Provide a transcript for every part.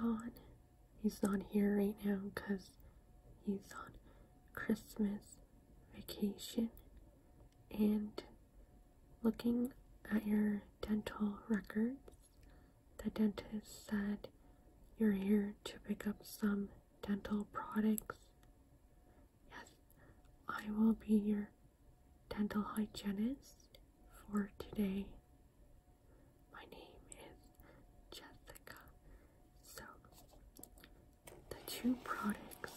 gone. He's not here right now because he's on Christmas vacation. And looking at your dental records, the dentist said you're here to pick up some dental products. Yes, I will be your dental hygienist for today. My name is Jessica. So, the two products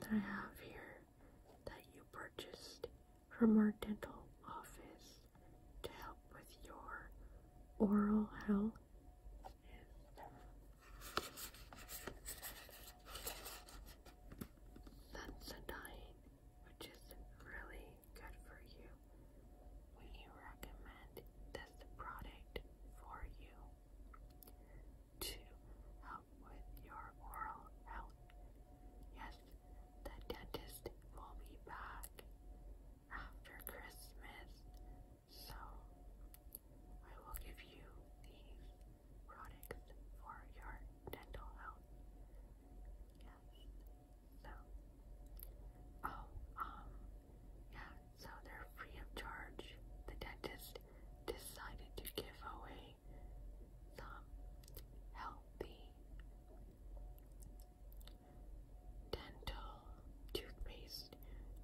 that I have here that you purchased from our dental office to help with your oral health Sensodyne, which is really good for you. We recommend this product for you to help with your oral health. Yes, the dentist will be back after Christmas, so I will give you these products for your dental health. Yes. So, oh, um, yeah, so they're free of charge. The dentist decided to give away some healthy dental toothpaste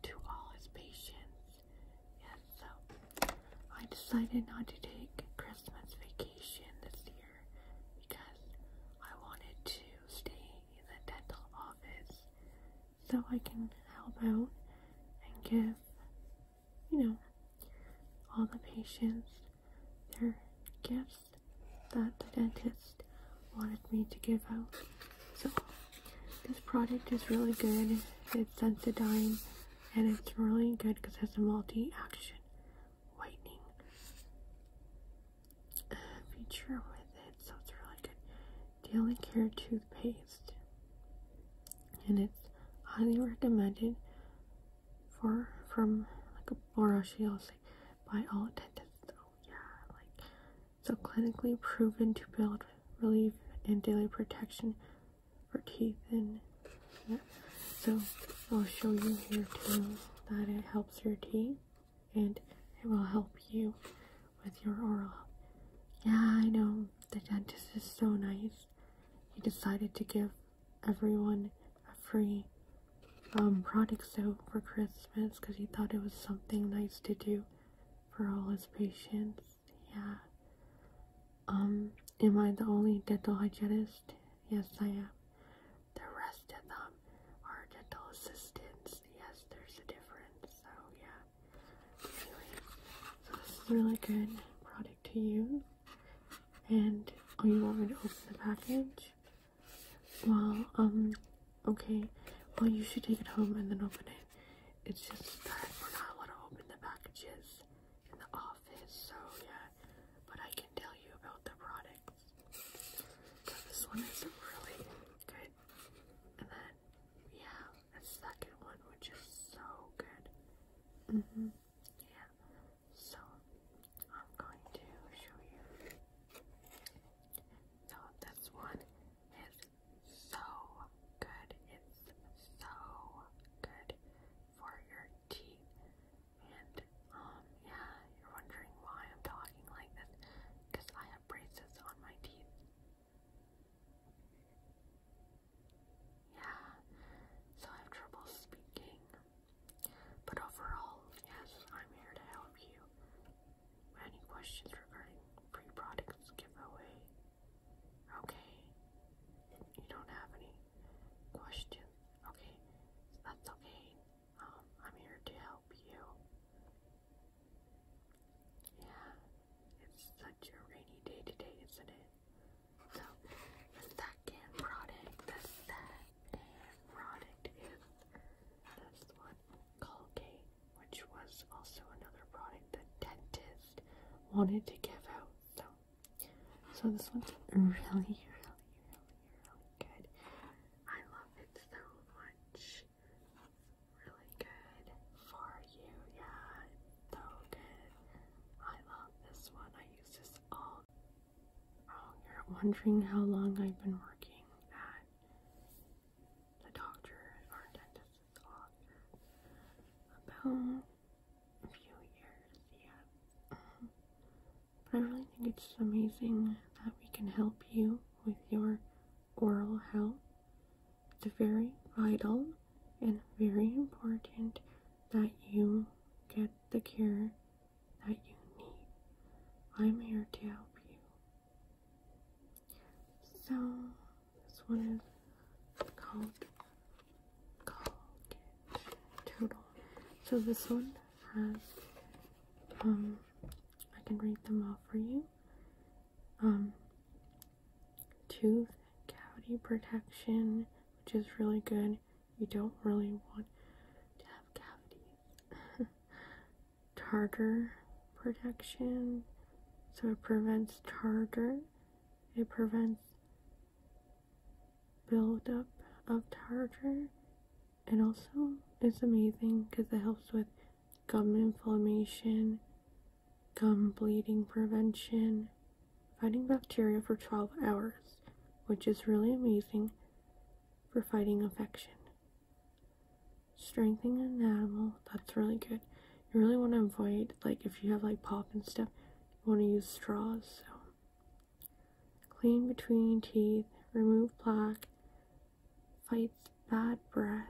to all his patients. Yes, so I decided not to take Christmas vacation this year because I wanted to stay in the dental office so I can help out and give, you know, all the patients their gifts that the dentist wanted me to give out. So this product is really good. It's Sensodyne and it's really good because it has a multi-action whitening uh, feature with it. So it's really good. Daily Care toothpaste. And it's highly recommended for from like a say by all dentists. So yeah, like so clinically proven to build relief and daily protection for teeth and yeah. So I'll show you here too that it helps your teeth and it will help you with your oral health. Yeah, I know the dentist is so nice. He decided to give everyone a free um product soap for Christmas because he thought it was something nice to do for all his patients. Yeah. Um, am I the only dental hygienist? Yes, I am. The rest of them are dental assistants. Yes, there's a difference. So, yeah. Anyway, so this is a really good product to use. And, oh, you want me to open the package? Well, um, okay. Well, you should take it home and then open it. It's just that we're not allowed to open the packages in the office, so yeah. But I can tell you about the products. So this one is really good. And then have a second one, which is so good. Mm-hmm. Yeah. wanted to give out. So, so this one's really, really, really, really good. I love it so much. Really good for you. Yeah, it's so good. I love this one. I use this all. Oh, you're wondering how long I've been working at the doctor or dentist's office. About I really think it's amazing that we can help you with your oral health. It's very vital and very important that you get the care that you need. I'm here to help you. So, this one is called Colgate Total. So this one has, um, can read them off for you. Um, tooth cavity protection, which is really good. You don't really want to have cavities. tartar protection, so it prevents tartar. It prevents buildup of tartar. and also it's amazing because it helps with gum inflammation, gum bleeding prevention, fighting bacteria for 12 hours, which is really amazing for fighting infection. Strengthening enamel, that's really good. You really want to avoid, like, if you have like pop and stuff, you want to use straws. So, clean between teeth, remove plaque, fights bad breath.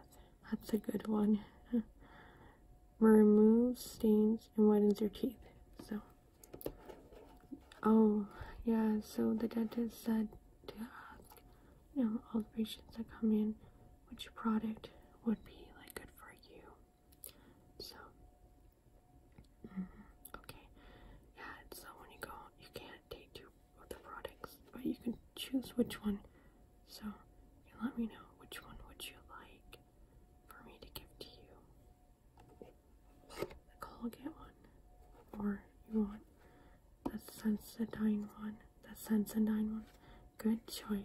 That's a good one. removes stains and whitens your teeth. Oh yeah. So the dentist said to ask, you know, all the patients that come in, which product would be like good for you. So, mm-hmm, okay, yeah. So when you go, you can't take two of the products, but you can choose which one. So, you let me know which one would you like for me to give to you. One, or you want Sensodyne one, the Sensodyne one. Good choice.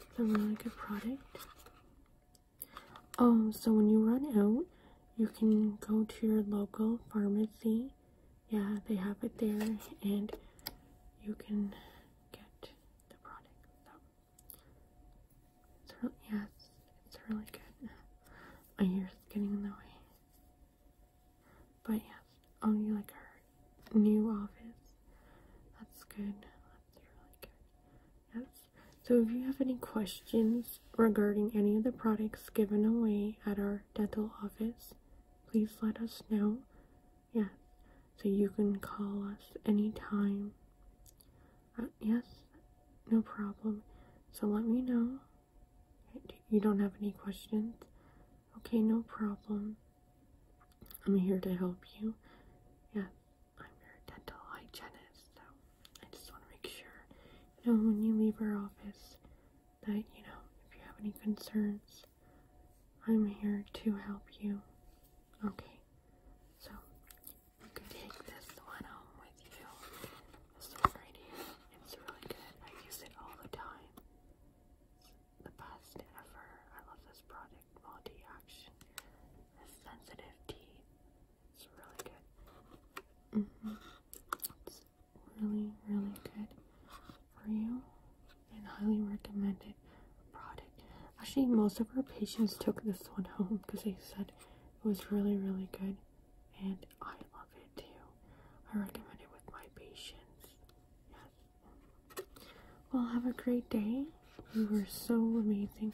It's a really good product. Oh, so when you run out, you can go to your local pharmacy. Yeah, they have it there, and you can get the product. So, it's really, yes, it's really good. My ear's getting in the way. But yes, oh, you like her new office? Good. That's really good. Yes. So if you have any questions regarding any of the products given away at our dental office, please let us know. Yes. So you can call us anytime. Uh, yes, no problem. So let me know. You don't have any questions? Okay, no problem. I'm here to help you. Yes, I'm your dental hygienist, so I just want to make sure, you know, when you leave our office, that, you know, if you have any concerns, I'm here to help you. Okay, so you can take this one home with you. Here. It's really good. I use it all the time. It's the best ever. I love this product. Multi-action. Sensitive. It's really good. Mm-hmm. It's really, really good for you and highly recommended product. Actually, most of our patients took this one home because they said it was really, really good, and I love it too. I recommend it with my patients. Yes. Well, have a great day. You were so amazing